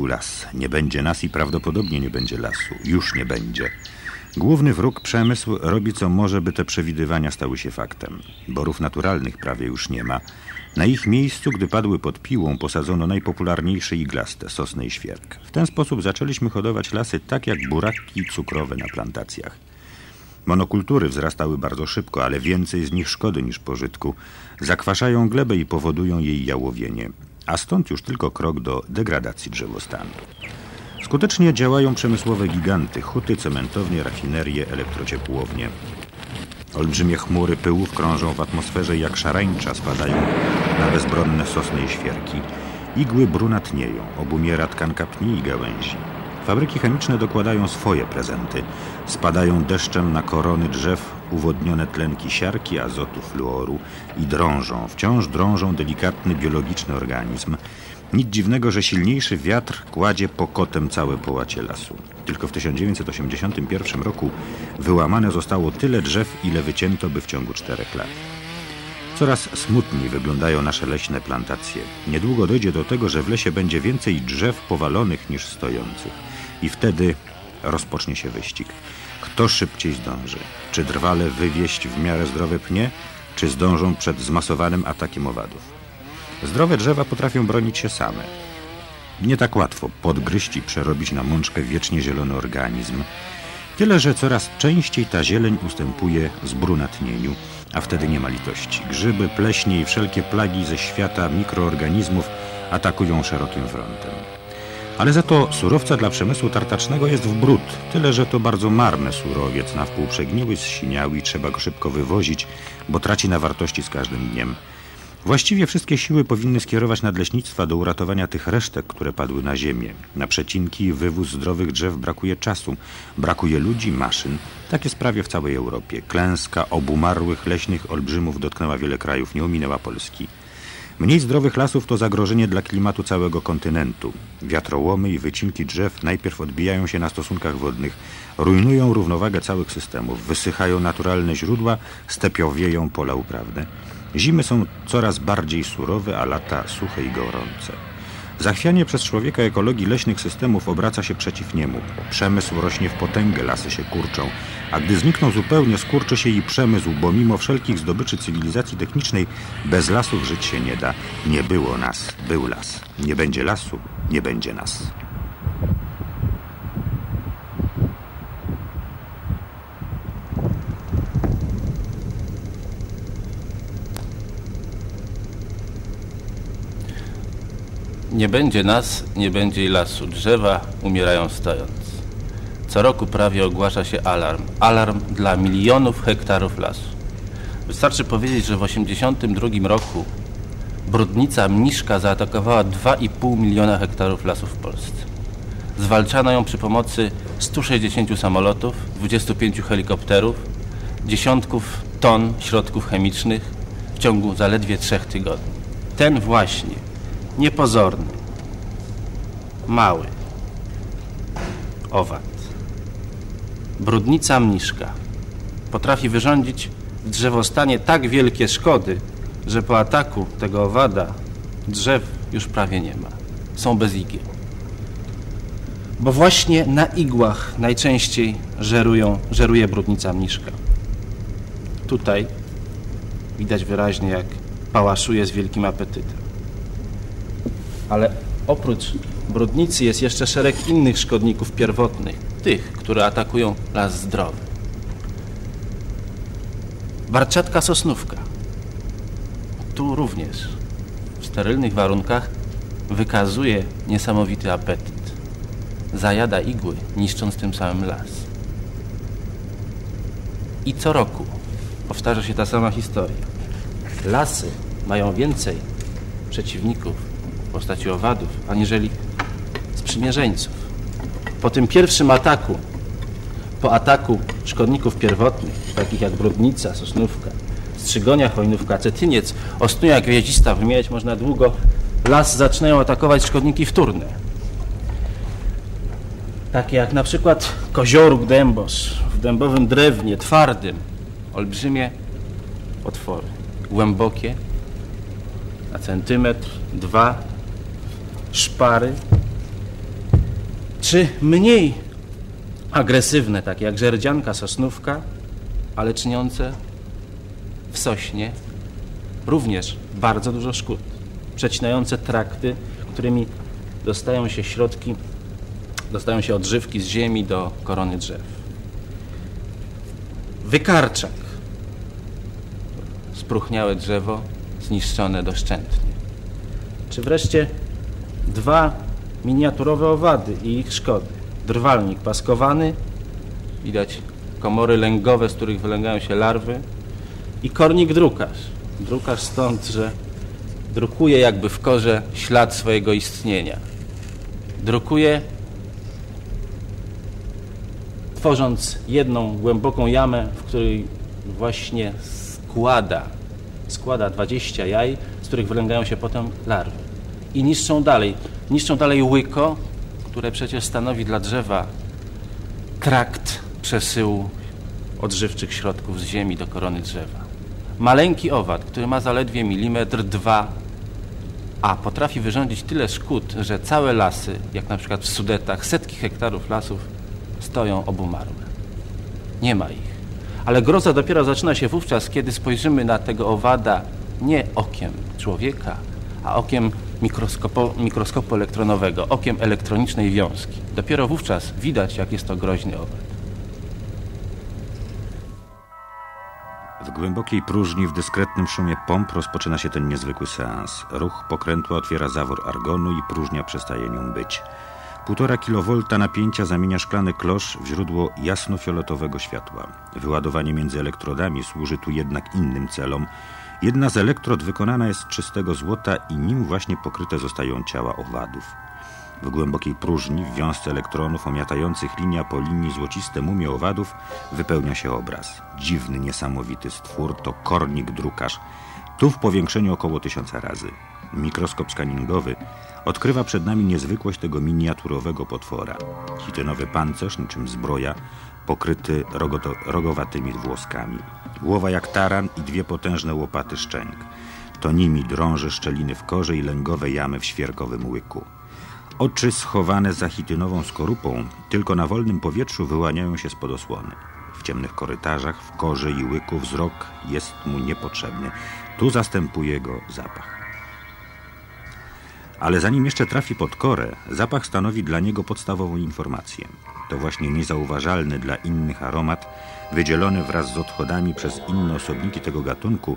Był las. Nie będzie nas i prawdopodobnie nie będzie lasu. Już nie będzie. Główny wróg przemysł robi co może, by te przewidywania stały się faktem. Borów naturalnych prawie już nie ma. Na ich miejscu, gdy padły pod piłą, posadzono najpopularniejsze iglaste, sosny i świerk. W ten sposób zaczęliśmy hodować lasy tak jak buraki cukrowe na plantacjach. Monokultury wzrastały bardzo szybko, ale więcej z nich szkody niż pożytku. Zakwaszają glebę i powodują jej jałowienie, a stąd już tylko krok do degradacji drzewostanu. Skutecznie działają przemysłowe giganty, huty, cementownie, rafinerie, elektrociepłownie. Olbrzymie chmury pyłów krążą w atmosferze jak szarańcza spadają na bezbronne sosny i świerki. Igły brunatnieją, obumiera tkanka pni i gałęzi. Fabryki chemiczne dokładają swoje prezenty. Spadają deszczem na korony drzew uwodnione tlenki siarki, azotu, fluoru i drążą, wciąż drążą delikatny biologiczny organizm. Nic dziwnego, że silniejszy wiatr kładzie pokotem całe połacie lasu. Tylko w 1981 roku wyłamane zostało tyle drzew, ile wycięto by w ciągu czterech lat. Coraz smutniej wyglądają nasze leśne plantacje. Niedługo dojdzie do tego, że w lesie będzie więcej drzew powalonych niż stojących. I wtedy rozpocznie się wyścig. Kto szybciej zdąży? Czy drwale wywieźć w miarę zdrowe pnie, czy zdążą przed zmasowanym atakiem owadów? Zdrowe drzewa potrafią bronić się same. Nie tak łatwo podgryźć i przerobić na mączkę wiecznie zielony organizm. Tyle, że coraz częściej ta zieleń ustępuje zbrunatnieniu, a wtedy nie ma litości. Grzyby, pleśnie i wszelkie plagi ze świata mikroorganizmów atakują szerokim frontem. Ale za to surowca dla przemysłu tartacznego jest w brud. Tyle, że to bardzo marny surowiec, na wpół przegniły, zsiniały i trzeba go szybko wywozić, bo traci na wartości z każdym dniem. Właściwie wszystkie siły powinny skierować nadleśnictwa do uratowania tych resztek, które padły na ziemię. Na przecinki i wywóz zdrowych drzew brakuje czasu, brakuje ludzi, maszyn. Takie sprawie w całej Europie. Klęska obumarłych leśnych olbrzymów dotknęła wiele krajów, nie ominęła Polski. Mniej zdrowych lasów to zagrożenie dla klimatu całego kontynentu. Wiatrołomy i wycinki drzew najpierw odbijają się na stosunkach wodnych, rujnują równowagę całych systemów, wysychają naturalne źródła, stepiowieją pola uprawne. Zimy są coraz bardziej surowe, a lata suche i gorące. Zachwianie przez człowieka ekologii leśnych systemów obraca się przeciw niemu. Przemysł rośnie w potęgę, lasy się kurczą, a gdy znikną zupełnie, skurczy się i przemysł, bo mimo wszelkich zdobyczy cywilizacji technicznej bez lasów żyć się nie da. Nie było nas, był las. Nie będzie lasu, nie będzie nas. Nie będzie nas, nie będzie lasu. Drzewa umierają stojąc. Co roku prawie ogłasza się alarm. Alarm dla milionów hektarów lasu. Wystarczy powiedzieć, że w 1982 roku brudnica mniszka zaatakowała 2,5 miliona hektarów lasu w Polsce. Zwalczano ją przy pomocy 160 samolotów, 25 helikopterów, dziesiątków ton środków chemicznych w ciągu zaledwie trzech tygodni. Ten właśnie niepozorny, mały owad. Brudnica mniszka potrafi wyrządzić w drzewostanie tak wielkie szkody, że po ataku tego owada drzew już prawie nie ma. Są bez igieł. Bo właśnie na igłach najczęściej żerują, żeruje brudnica mniszka. Tutaj widać wyraźnie, jak pałaszuje z wielkim apetytem. Ale oprócz brudnicy jest jeszcze szereg innych szkodników pierwotnych, tych, które atakują las zdrowy. Barczatka sosnówka. Tu również w sterylnych warunkach wykazuje niesamowity apetyt. Zajada igły, niszcząc tym samym las. I co roku powtarza się ta sama historia. Lasy mają więcej przeciwników w postaci owadów, aniżeli sprzymierzeńców. Po tym pierwszym ataku, po ataku szkodników pierwotnych, takich jak brudnica, sosnówka, strzygonia, chojnówka, cetyniec, ostnuja gwieździsta, wymieniać można długo, las zaczynają atakować szkodniki wtórne. Takie jak na przykład kozioruk dębos w dębowym drewnie, twardym, olbrzymie otwory, głębokie, na centymetr, dwa, szpary czy mniej agresywne, takie jak żerdzianka, sosnówka, ale czyniące w sośnie również bardzo dużo szkód, przecinające trakty, którymi dostają się środki, dostają się odżywki z ziemi do korony drzew. Wykarczak, spróchniałe drzewo, zniszczone doszczętnie. Czy wreszcie dwa miniaturowe owady i ich szkody. Drwalnik paskowany, widać komory lęgowe, z których wylęgają się larwy i kornik drukarz. Drukarz stąd, że drukuje jakby w korze ślad swojego istnienia. Drukuje tworząc jedną głęboką jamę, w której właśnie składa, składa 20 jaj, z których wylęgają się potem larwy. I niszczą dalej. Niszczą dalej łyko, które przecież stanowi dla drzewa trakt przesyłu odżywczych środków z ziemi do korony drzewa. Maleńki owad, który ma zaledwie milimetr, dwa, a potrafi wyrządzić tyle szkód, że całe lasy, jak na przykład w Sudetach, setki hektarów lasów stoją obumarłe. Nie ma ich. Ale groza dopiero zaczyna się wówczas, kiedy spojrzymy na tego owada nie okiem człowieka, a okiem mikroskopu, elektronowego, okiem elektronicznej wiązki. Dopiero wówczas widać, jak jest to groźny owad. W głębokiej próżni, w dyskretnym szumie pomp rozpoczyna się ten niezwykły seans. Ruch pokrętła otwiera zawór argonu i próżnia przestaje nią być. Półtora kilowolta napięcia zamienia szklany klosz w źródło jasnofioletowego światła. Wyładowanie między elektrodami służy tu jednak innym celom. Jedna z elektrod wykonana jest z czystego złota i nim właśnie pokryte zostają ciała owadów. W głębokiej próżni, w wiązce elektronów omiatających linia po linii złociste mumie owadów wypełnia się obraz. Dziwny, niesamowity stwór to kornik drukarz, tu w powiększeniu około tysiąca razy. Mikroskop skaningowy odkrywa przed nami niezwykłość tego miniaturowego potwora. Chitynowy pancerz, niczym zbroja, pokryty rogoto, rogowatymi włoskami. Głowa jak taran i dwie potężne łopaty szczęk. To nimi drąży szczeliny w korze i lęgowe jamy w świerkowym łyku. Oczy schowane za chitynową skorupą tylko na wolnym powietrzu wyłaniają się spod osłony. W ciemnych korytarzach, w korze i łyku wzrok jest mu niepotrzebny. Tu zastępuje go zapach. Ale zanim jeszcze trafi pod korę, zapach stanowi dla niego podstawową informację. To właśnie niezauważalny dla innych aromat, wydzielony wraz z odchodami przez inne osobniki tego gatunku,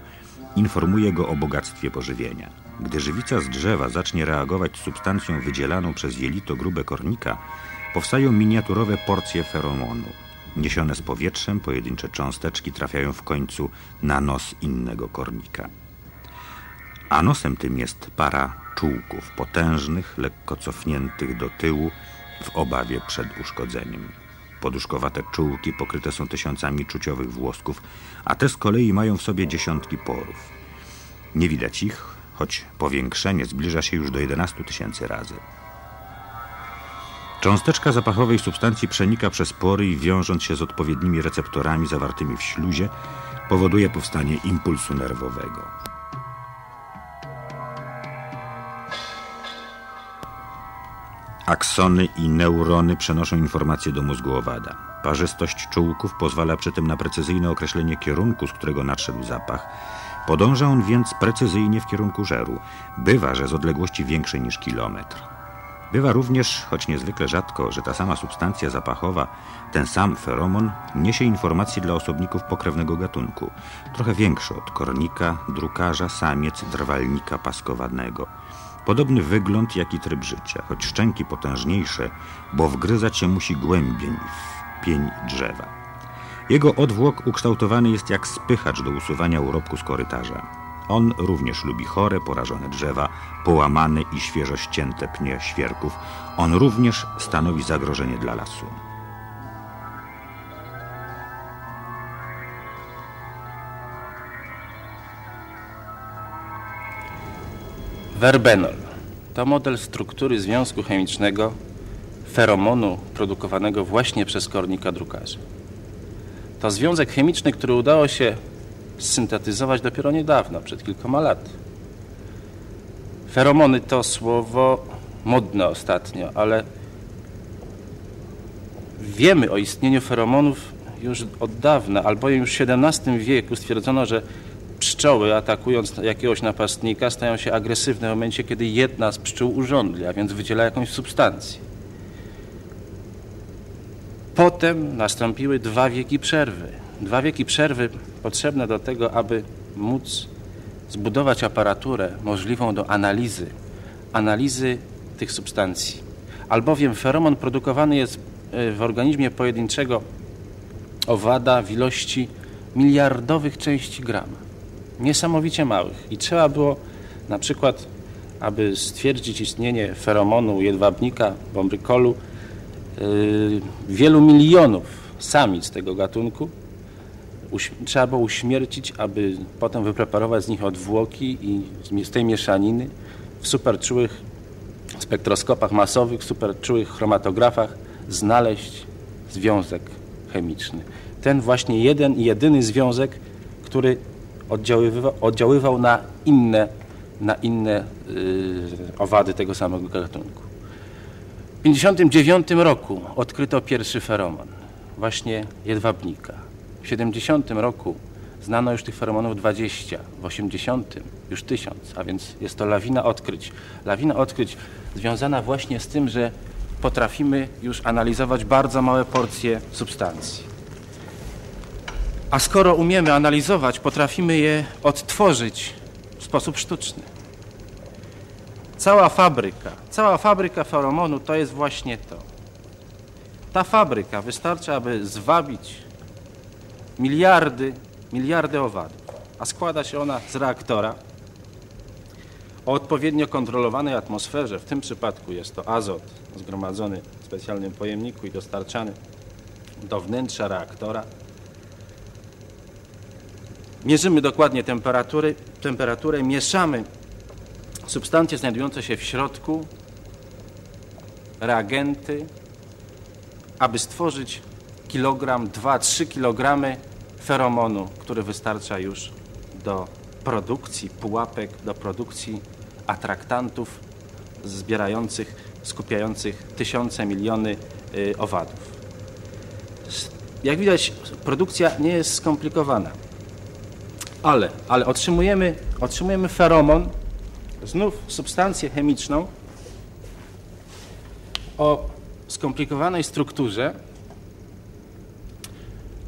informuje go o bogactwie pożywienia. Gdy żywica z drzewa zacznie reagować substancją wydzielaną przez jelito grube kornika, powstają miniaturowe porcje feromonu. Niesione z powietrzem, pojedyncze cząsteczki trafiają w końcu na nos innego kornika. A nosem tym jest para czułków, potężnych, lekko cofniętych do tyłu w obawie przed uszkodzeniem. Poduszkowate czułki pokryte są tysiącami czuciowych włosków, a te z kolei mają w sobie dziesiątki porów. Nie widać ich, choć powiększenie zbliża się już do 11 tysięcy razy. Cząsteczka zapachowej substancji przenika przez pory i wiążąc się z odpowiednimi receptorami zawartymi w śluzie, powoduje powstanie impulsu nerwowego. Aksony i neurony przenoszą informacje do mózgu owada. Parzystość czułków pozwala przy tym na precyzyjne określenie kierunku, z którego nadszedł zapach. Podąża on więc precyzyjnie w kierunku żeru. Bywa, że z odległości większej niż kilometr. Bywa również, choć niezwykle rzadko, że ta sama substancja zapachowa, ten sam feromon, niesie informacje dla osobników pokrewnego gatunku, trochę większe od kornika, drukarza, samiec, drwalnika paskowanego. Podobny wygląd, jak i tryb życia, choć szczęki potężniejsze, bo wgryzać się musi głębiej w pień drzewa. Jego odwłok ukształtowany jest jak spychacz do usuwania urobku z korytarza. On również lubi chore, porażone drzewa, połamane i świeżo ścięte pnie świerków. On również stanowi zagrożenie dla lasu. Verbenol to model struktury związku chemicznego feromonu produkowanego właśnie przez kornika drukarza. To związek chemiczny, który udało się syntetyzować dopiero niedawno, przed kilkoma laty. Feromony to słowo modne ostatnio, ale wiemy o istnieniu feromonów już od dawna, albowiem już w XVII wieku stwierdzono, że pszczoły atakując jakiegoś napastnika stają się agresywne w momencie, kiedy jedna z pszczół urządli, a więc wydziela jakąś substancję. Potem nastąpiły dwa wieki przerwy. Dwa wieki przerwy potrzebne do tego, aby móc zbudować aparaturę możliwą do analizy, analizy tych substancji. Albowiem feromon produkowany jest e, w organizmie pojedynczego owada w ilości miliardowych części grama. Niesamowicie małych. I trzeba było na przykład, aby stwierdzić istnienie feromonu jedwabnika, bombrykolu, yy, wielu milionów samic tego gatunku trzeba było uśmiercić, aby potem wypreparować z nich odwłoki i z tej mieszaniny w superczułych spektroskopach masowych, superczułych chromatografach znaleźć związek chemiczny. Ten właśnie jeden i jedyny związek, który oddziaływał, oddziaływał na inne, na inne yy, owady tego samego gatunku. W 1959 roku odkryto pierwszy feromon, właśnie jedwabnika. W 70 roku znano już tych feromonów 20, w 80 już 1000, a więc jest to lawina odkryć. Lawina odkryć związana właśnie z tym, że potrafimy już analizować bardzo małe porcje substancji. A skoro umiemy analizować, potrafimy je odtworzyć w sposób sztuczny. Cała fabryka, cała fabryka feromonu to jest właśnie to. Ta fabryka wystarczy, aby zwabić miliardy, miliardy owadów, a składa się ona z reaktora o odpowiednio kontrolowanej atmosferze. W tym przypadku jest to azot zgromadzony w specjalnym pojemniku i dostarczany do wnętrza reaktora. Mierzymy dokładnie temperatury, temperaturę, mieszamy substancje znajdujące się w środku, reagenty, aby stworzyć kilogram, 2-3 kilogramy feromonu, który wystarcza już do produkcji pułapek, do produkcji atraktantów zbierających, skupiających tysiące, miliony y, owadów. Jak widać, produkcja nie jest skomplikowana, ale, ale otrzymujemy, otrzymujemy feromon, znów substancję chemiczną o skomplikowanej strukturze,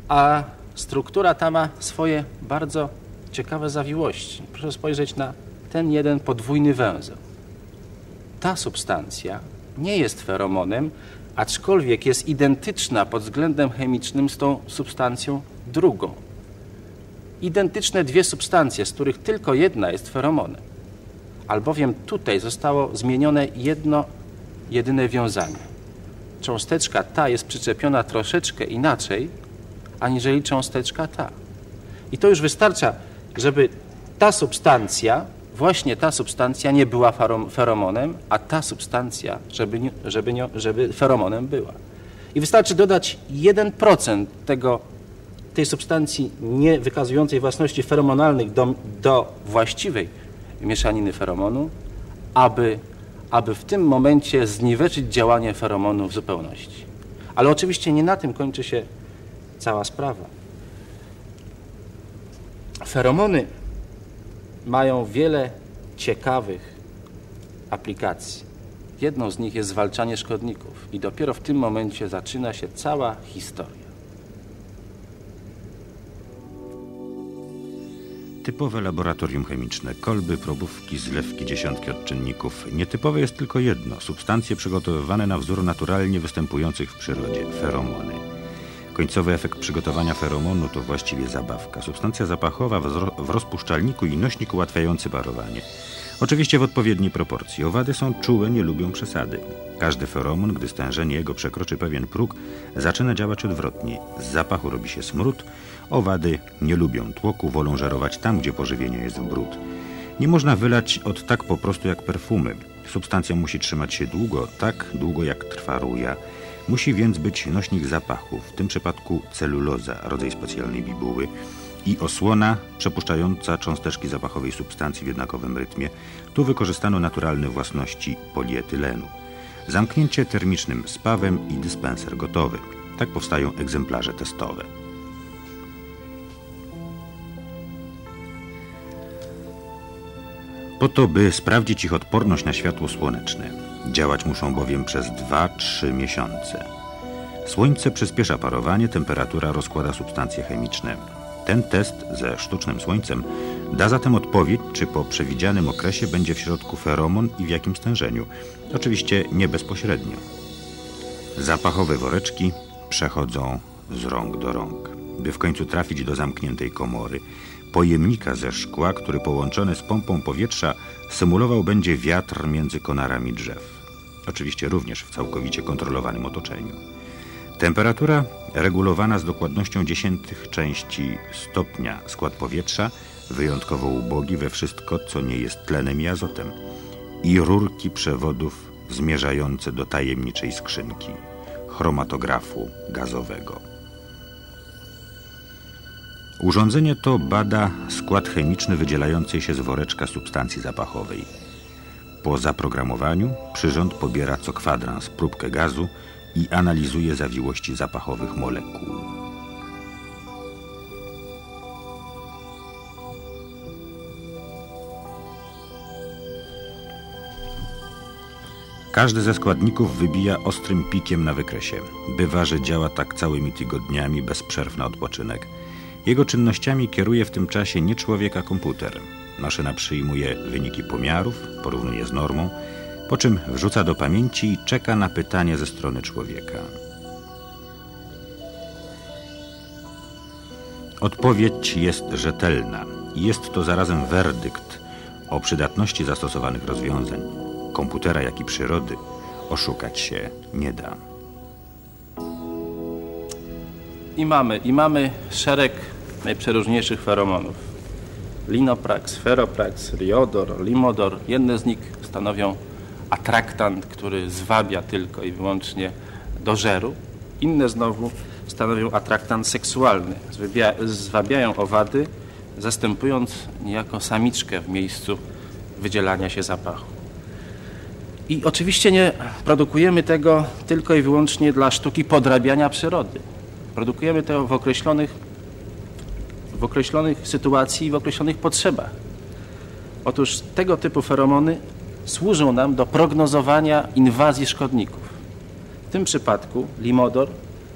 a struktura ta ma swoje bardzo ciekawe zawiłości. Proszę spojrzeć na ten jeden podwójny węzeł. Ta substancja nie jest feromonem, aczkolwiek jest identyczna pod względem chemicznym z tą substancją drugą. Identyczne dwie substancje, z których tylko jedna jest feromonem. Albowiem tutaj zostało zmienione jedno, jedyne wiązanie. Cząsteczka ta jest przyczepiona troszeczkę inaczej, aniżeli cząsteczka ta. I to już wystarcza, żeby ta substancja, właśnie ta substancja nie była feromonem, a ta substancja, żeby, żeby, żeby feromonem była. I wystarczy dodać 1% tego, tej substancji nie wykazującej własności feromonalnych do, do właściwej mieszaniny feromonu, aby, aby w tym momencie zniweczyć działanie feromonu w zupełności. Ale oczywiście nie na tym kończy się cała sprawa. Feromony mają wiele ciekawych aplikacji. Jedną z nich jest zwalczanie szkodników i dopiero w tym momencie zaczyna się cała historia. Typowe laboratorium chemiczne, kolby, probówki, zlewki, dziesiątki odczynników. Nietypowe jest tylko jedno, substancje przygotowywane na wzór naturalnie występujących w przyrodzie, feromony. Końcowy efekt przygotowania feromonu to właściwie zabawka. Substancja zapachowa w rozpuszczalniku i nośnik ułatwiający parowanie. Oczywiście w odpowiedniej proporcji. Owady są czułe, nie lubią przesady. Każdy feromon, gdy stężenie jego przekroczy pewien próg, zaczyna działać odwrotnie. Z zapachu robi się smród. Owady nie lubią tłoku, wolą żerować tam, gdzie pożywienie jest w brud. Nie można wylać od tak po prostu jak perfumy. Substancja musi trzymać się długo, tak długo jak trwa ruja. Musi więc być nośnik zapachu, w tym przypadku celuloza, rodzaj specjalnej bibuły, i osłona przepuszczająca cząsteczki zapachowej substancji w jednakowym rytmie. Tu wykorzystano naturalne własności polietylenu. Zamknięcie termicznym spawem i dyspenser gotowy. Tak powstają egzemplarze testowe. Po to, by sprawdzić ich odporność na światło słoneczne. Działać muszą bowiem przez 2-3 miesiące. Słońce przyspiesza parowanie, temperatura rozkłada substancje chemiczne. Ten test ze sztucznym słońcem da zatem odpowiedź, czy po przewidzianym okresie będzie w środku feromon i w jakim stężeniu. Oczywiście nie bezpośrednio. Zapachowe woreczki przechodzą z rąk do rąk, by w końcu trafić do zamkniętej komory. Pojemnika ze szkła, który połączony z pompą powietrza symulował będzie wiatr między konarami drzew. Oczywiście również w całkowicie kontrolowanym otoczeniu. Temperatura regulowana z dokładnością dziesiętych części stopnia. Skład powietrza wyjątkowo ubogi we wszystko, co nie jest tlenem i azotem. I rurki przewodów zmierzające do tajemniczej skrzynki chromatografu gazowego. Urządzenie to bada skład chemiczny wydzielającej się z woreczka substancji zapachowej. Po zaprogramowaniu przyrząd pobiera co kwadrans próbkę gazu i analizuje zawiłości zapachowych molekuł. Każdy ze składników wybija ostrym pikiem na wykresie. Bywa, że działa tak całymi tygodniami bez przerw na odpoczynek. Jego czynnościami kieruje w tym czasie nie człowiek, a komputer. Maszyna przyjmuje wyniki pomiarów, porównuje z normą, po czym wrzuca do pamięci i czeka na pytanie ze strony człowieka. Odpowiedź jest rzetelna i jest to zarazem werdykt o przydatności zastosowanych rozwiązań. Komputera, jak i przyrody oszukać się nie da. I mamy, i mamy szereg najprzeróżniejszych feromonów. Linoprax, feroprax, riodor, limodor. Jedne z nich stanowią atraktant, który zwabia tylko i wyłącznie do żeru. Inne znowu stanowią atraktant seksualny. Zwabiają owady, zastępując niejako samiczkę w miejscu wydzielania się zapachu. I oczywiście nie produkujemy tego tylko i wyłącznie dla sztuki podrabiania przyrody. Produkujemy to w określonych, w określonych sytuacji i w określonych potrzebach. Otóż tego typu feromony służą nam do prognozowania inwazji szkodników. W tym przypadku limodor,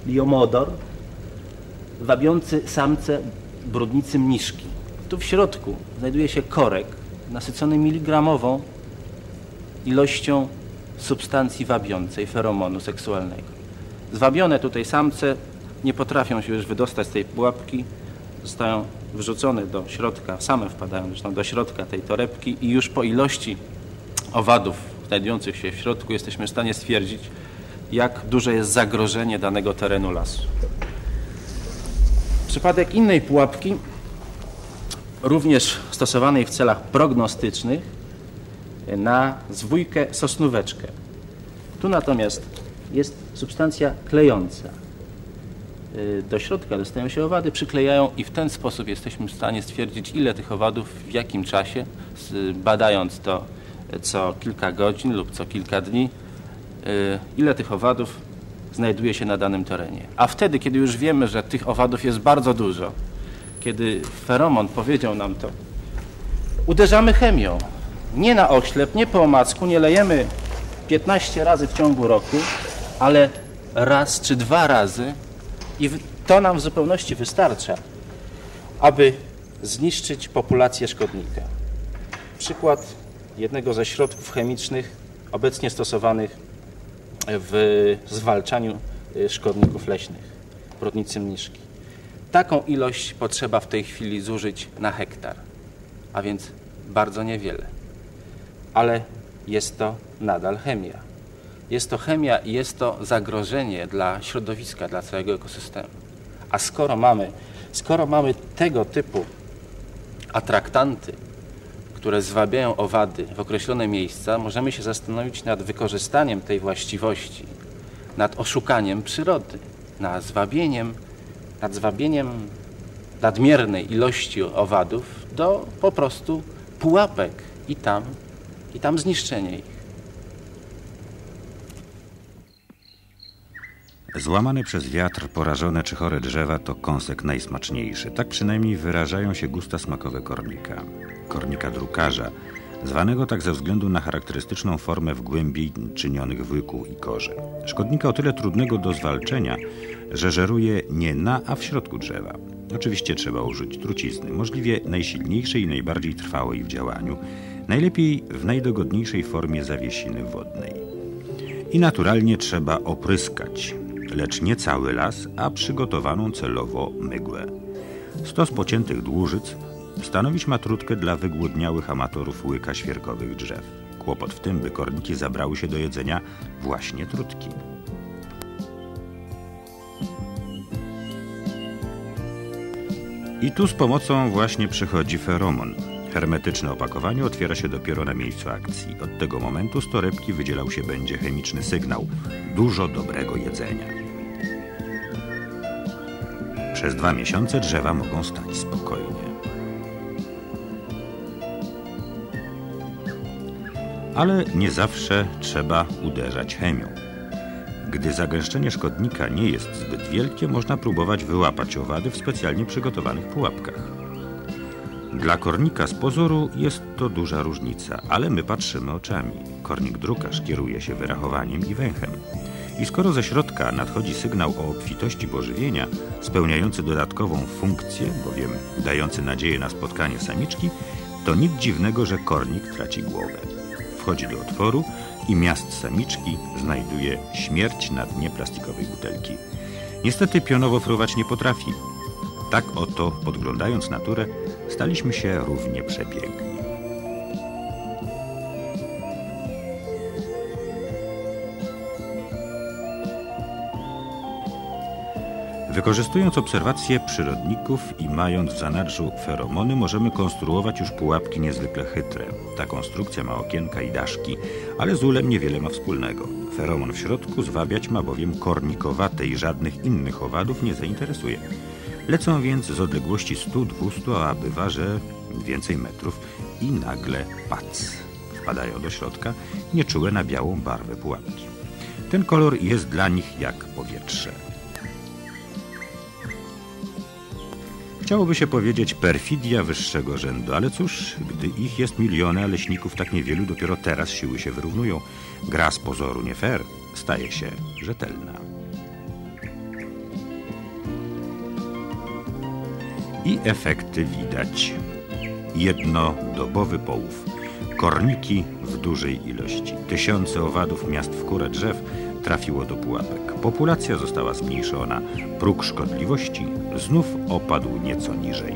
liomodor, wabiący samce brudnicy mniszki. Tu w środku znajduje się korek nasycony miligramową ilością substancji wabiącej, feromonu seksualnego. Zwabione tutaj samce nie potrafią się już wydostać z tej pułapki, zostają wrzucone do środka, same wpadają zresztą do środka tej torebki i już po ilości owadów znajdujących się w środku jesteśmy w stanie stwierdzić, jak duże jest zagrożenie danego terenu lasu. Przypadek innej pułapki, również stosowanej w celach prognostycznych, na zwójkę sosnóweczkę. Tu natomiast jest substancja klejąca. Y, do środka dostają się owady, przyklejają i w ten sposób jesteśmy w stanie stwierdzić, ile tych owadów, w jakim czasie, badając to co kilka godzin lub co kilka dni, y, ile tych owadów znajduje się na danym terenie. A wtedy, kiedy już wiemy, że tych owadów jest bardzo dużo, kiedy feromon powiedział nam to, uderzamy chemią. Nie na oślep, nie po omacku, nie lejemy 15 razy w ciągu roku, ale raz czy dwa razy i to nam w zupełności wystarcza, aby zniszczyć populację szkodnika. Przykład jednego ze środków chemicznych obecnie stosowanych w zwalczaniu y, szkodników leśnych, brodnicy mniszki. Taką ilość potrzeba w tej chwili zużyć na hektar, a więc bardzo niewiele. Ale jest to nadal chemia. Jest to chemia i jest to zagrożenie dla środowiska, dla całego ekosystemu. A skoro mamy, skoro mamy tego typu atraktanty, które zwabiają owady w określone miejsca, możemy się zastanowić nad wykorzystaniem tej właściwości, nad oszukaniem przyrody, nad zwabieniem, nad zwabieniem nadmiernej ilości owadów do po prostu pułapek i tam, i tam zniszczenie ich. Złamane przez wiatr, porażone czy chore drzewa to kąsek najsmaczniejszy. Tak przynajmniej wyrażają się gusta smakowe kornika. Kornika drukarza, zwanego tak ze względu na charakterystyczną formę w głębi czynionych wyku i korze. Szkodnika o tyle trudnego do zwalczenia, że żeruje nie na, a w środku drzewa. Oczywiście trzeba użyć trucizny, możliwie najsilniejszej i najbardziej trwałej w działaniu, najlepiej w najdogodniejszej formie zawiesiny wodnej. I naturalnie trzeba opryskać, lecz nie cały las, a przygotowaną celowo mygłę. Stos pociętych dłużyc stanowić ma trutkę dla wygłodniałych amatorów łyka świerkowych drzew. Kłopot w tym, by korniki zabrały się do jedzenia właśnie trutki. I tu z pomocą właśnie przychodzi feromon. Hermetyczne opakowanie otwiera się dopiero na miejscu akcji. Od tego momentu z torebki wydzielał się będzie chemiczny sygnał. Dużo dobrego jedzenia. Przez dwa miesiące drzewa mogą stać spokojnie. Ale nie zawsze trzeba uderzać chemią. Gdy zagęszczenie szkodnika nie jest zbyt wielkie, można próbować wyłapać owady w specjalnie przygotowanych pułapkach. Dla kornika z pozoru jest to duża różnica, ale my patrzymy oczami. Kornik drukarz kieruje się wyrachowaniem i węchem. I skoro ze środka nadchodzi sygnał o obfitości pożywienia, spełniający dodatkową funkcję, bowiem dający nadzieję na spotkanie samiczki, to nic dziwnego, że kornik traci głowę. Wchodzi do otworu i miast samiczki znajduje śmierć na dnie plastikowej butelki. Niestety pionowo fruwać nie potrafi. Tak oto, podglądając naturę, staliśmy się równie przebiegli. Wykorzystując obserwacje przyrodników i mając w zanadrzu feromony, możemy konstruować już pułapki niezwykle chytre. Ta konstrukcja ma okienka i daszki, ale z ulem niewiele ma wspólnego. Feromon w środku zwabiać ma bowiem kornikowate i żadnych innych owadów nie zainteresuje. Lecą więc z odległości 100-200, a bywa, że więcej metrów i nagle pac. Wpadają do środka, nieczułe na białą barwę pułapki. Ten kolor jest dla nich jak powietrze. Chciałoby się powiedzieć perfidia wyższego rzędu, ale cóż, gdy ich jest miliony, a leśników tak niewielu, dopiero teraz siły się wyrównują. Gra z pozoru nie fair staje się rzetelna. I efekty widać. Jednodobowy połów. Korniki w dużej ilości. Tysiące owadów miast w kurę drzew trafiło do pułapek. Populacja została zmniejszona. Próg szkodliwości znów opadł nieco niżej.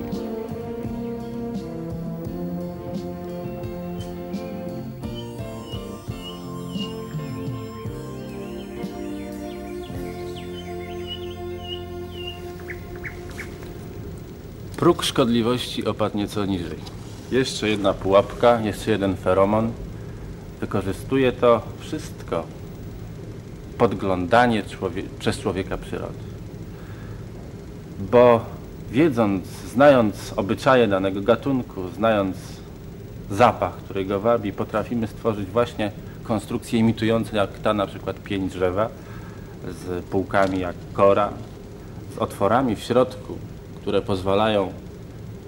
Próg szkodliwości opadł nieco niżej. Jeszcze jedna pułapka, jeszcze jeden feromon. Wykorzystuje to wszystko. Podglądanie człowie przez człowieka przyrody. Bo wiedząc, znając obyczaje danego gatunku, znając zapach, który go wabi, potrafimy stworzyć właśnie konstrukcje imitujące jak ta na przykład pień drzewa z półkami jak kora, z otworami w środku, które pozwalają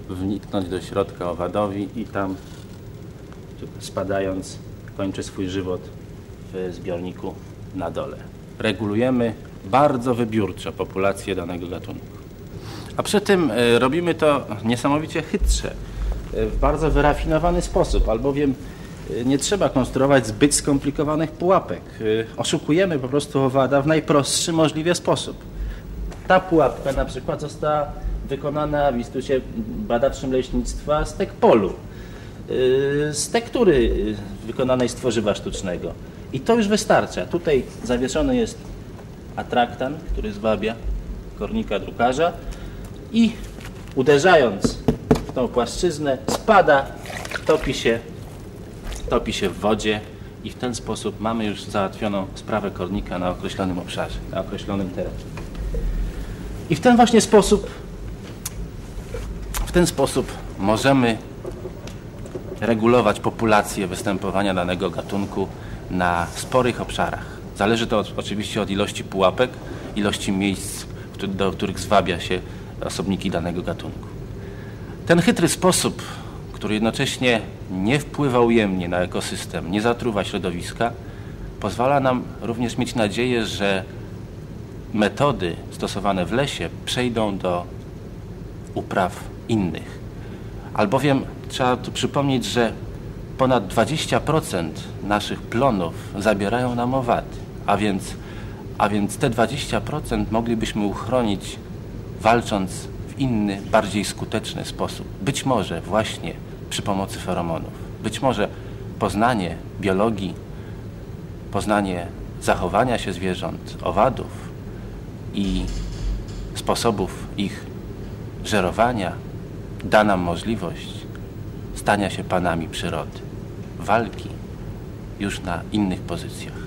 wniknąć do środka owadowi i tam spadając kończy swój żywot w zbiorniku na dole. Regulujemy bardzo wybiórczo populację danego gatunku. A przy tym e, robimy to niesamowicie chytrze, e, w bardzo wyrafinowany sposób, albowiem e, nie trzeba konstruować zbyt skomplikowanych pułapek. Oszukujemy po prostu owada w najprostszy możliwy sposób. Ta pułapka na przykład została wykonana w Instytucie Badaczym Leśnictwa z tekpolu, z tektury wykonanej z tworzywa sztucznego. I to już wystarcza. Tutaj zawieszony jest atraktan, który zwabia kornika drukarza i uderzając w tą płaszczyznę spada, topi się, topi się w wodzie i w ten sposób mamy już załatwioną sprawę kornika na określonym obszarze, na określonym terenie. I w ten właśnie sposób w ten sposób możemy regulować populację występowania danego gatunku na sporych obszarach. Zależy to od, oczywiście od ilości pułapek ilości miejsc, do których zwabia się osobniki danego gatunku. Ten chytry sposób, który jednocześnie nie wpływa ujemnie na ekosystem, nie zatruwa środowiska, pozwala nam również mieć nadzieję, że metody stosowane w lesie przejdą do upraw innych. Albowiem trzeba tu przypomnieć, że ponad 20% naszych plonów zabierają nam owady, a więc, a więc te 20% moglibyśmy uchronić walcząc w inny, bardziej skuteczny sposób. Być może właśnie przy pomocy feromonów. Być może poznanie biologii, poznanie zachowania się zwierząt, owadów i sposobów ich żerowania da nam możliwość stania się panami przyrody, walki już na innych pozycjach.